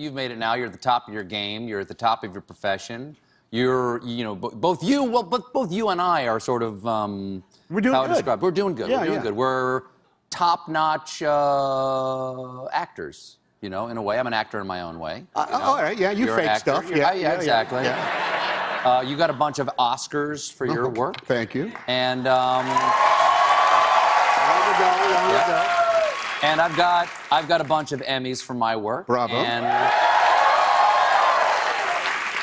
You've made it now. You're at the top of your game. You're at the top of your profession. You're, you know, bo- both you, well, but both you and I are sort of. Um, We're doing how good. describe- We're doing good. Yeah, We're doing yeah. good. We're top-notch uh, actors. You know, in a way, I'm an actor in my own way. Uh, you know? all right, yeah, you You're fake stuff. You're- Yeah, yeah, yeah, exactly. yeah. Uh, you got a bunch of Oscars for your work, Thank you. and um, There we go, there we Yeah. And I've got I've got a bunch of Emmys for my work. Bravo. And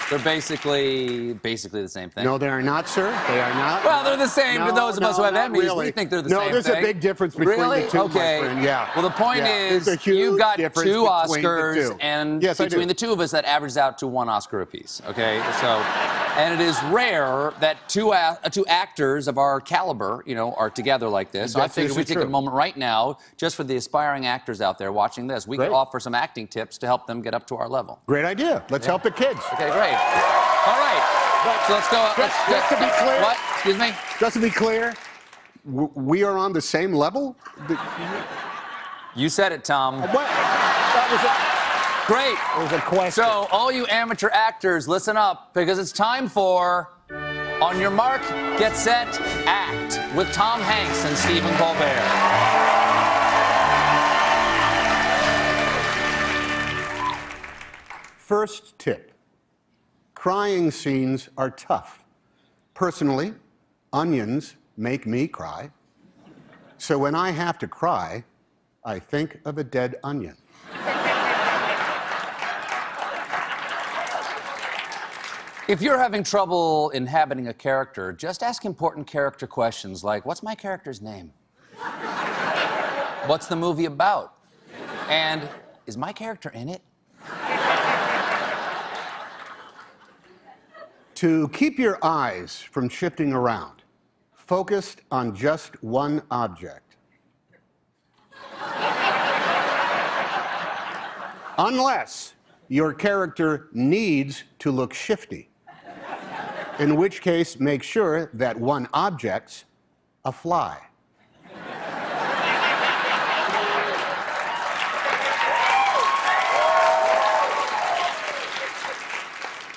they're basically basically the same thing. No, they are not, sir. They are not. Well, they're the same to those of us who have Emmys. really. We think they're the no, same No, there's thing. a big difference between really? the two, okay. Yeah. Well, the point Yeah, is, there's a huge you've got two Oscars, two. and Yes, between the two of us, that averages out to one Oscar apiece. Okay, so, and it is rare that two a- uh, two actors of our caliber, you know, are together like this. So I figured we is take a moment right now, just for the aspiring actors out there watching this. We could offer some acting tips to help them get up to our level. Great idea. Let's help the kids. Okay, great. All right. So let's go. Let's, just to be clear- What? Excuse me. Just to be clear, we are on the same level. You said it, Tom. what? That was a, Great. that was a question. So, all you amateur actors, listen up because it's time for On Your Mark, Get Set, Act with Tom Hanks and Stephen Colbert. First tip crying scenes are tough. Personally, onions make me cry. So when I have to cry, I think of a dead onion. If you're having trouble inhabiting a character, just ask important character questions like What's my character's name? What's the movie about? And is my character in it? To keep your eyes from shifting around, focused on just one object. Unless your character needs to look shifty, in which case make sure that one object's a fly.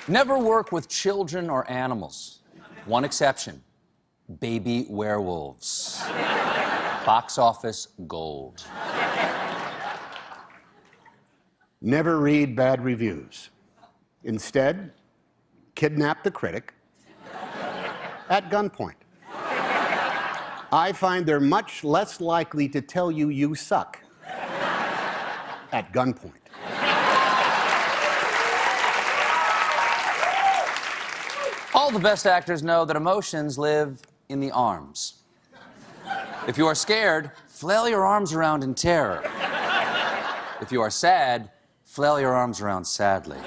Never work with children or animals. One exception baby werewolves. Box office gold. Never read bad reviews. Instead, kidnap the critic at gunpoint. I find they're much less likely to tell you you suck at gunpoint. All the best actors know that emotions live in the arms. If you are scared, flail your arms around in terror. If you are sad, flail your arms around sadly.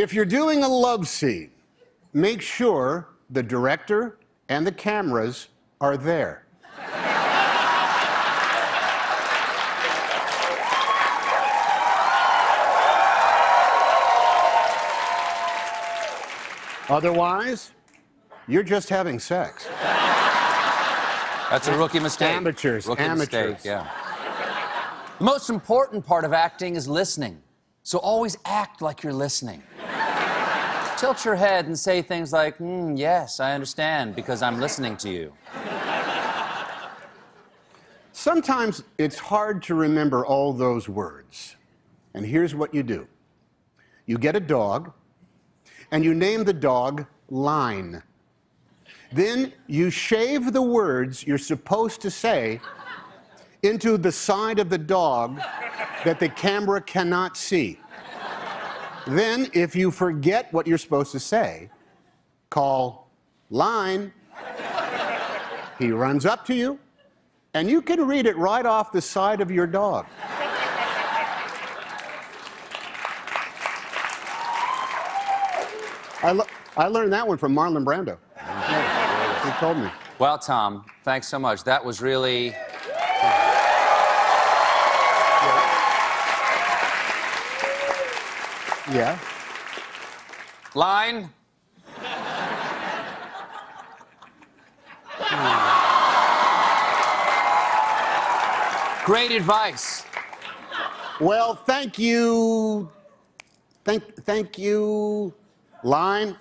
If you're doing a love scene, make sure the director and the cameras are there. Otherwise, you're just having sex. That's a rookie mistake. Amateurs, Rookie amateurs. mistake, yeah. The most important part of acting is listening. So always act like you're listening. Tilt your head and say things like, "Hmm, yes, I understand, because I'm listening to you. Sometimes it's hard to remember all those words. And here's what you do you get a dog, and you name the dog Line. Then you shave the words you're supposed to say into the side of the dog that the camera cannot see. Then, if you forget what you're supposed to say, call Line. He runs up to you, and you can read it right off the side of your dog. I, le- I learned that one from Marlon Brando. He told me. Well, Tom, thanks so much. That was really. Yeah. Line. Hmm. Great advice. Well, thank you. Thank, thank you. Line.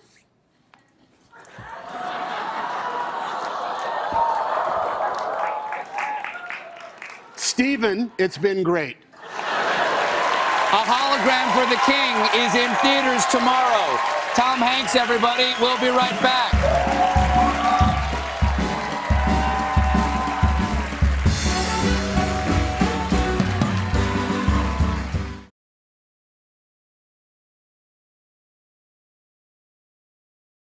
Stephen, it's been great. A hologram for the king is in theaters tomorrow. Tom Hanks, everybody. We'll be right back.